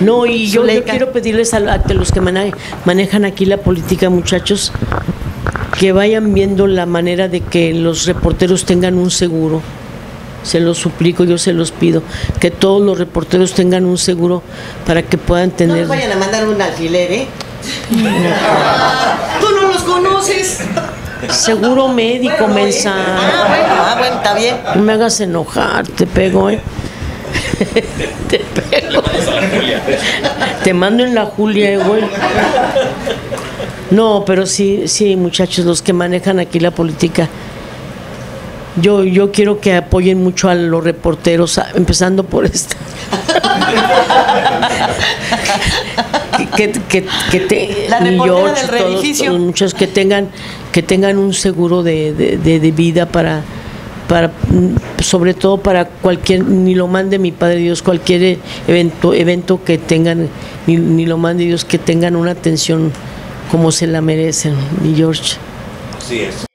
No, y yo, quiero pedirles a, a los que mane- manejan aquí la política, muchachos, que vayan viendo la manera de que los reporteros tengan un seguro. Se los suplico, yo se los pido, que todos los reporteros tengan un seguro para que puedan No tener... nos vayan a mandar un alfiler, ¿eh? Tú no los conoces. Seguro médico, Bueno, ¿eh? mensa. Ah, bueno, ah, bueno, está bien. No me hagas enojar, te pego, ¿eh? te pego. Te mando en la Julia, eh, güey. No, pero sí, sí, muchachos, los que manejan aquí la política. Yo, yo quiero que apoyen mucho a los reporteros, empezando por esta. que, que, que te, La del todos muchos que tengan que tengan un seguro de, de- de- de vida para para sobre todo para cualquier ni lo mande mi padre Dios cualquier evento evento que tengan ni, ni lo mande Dios que tengan una atención como se la merecen mi George Así es.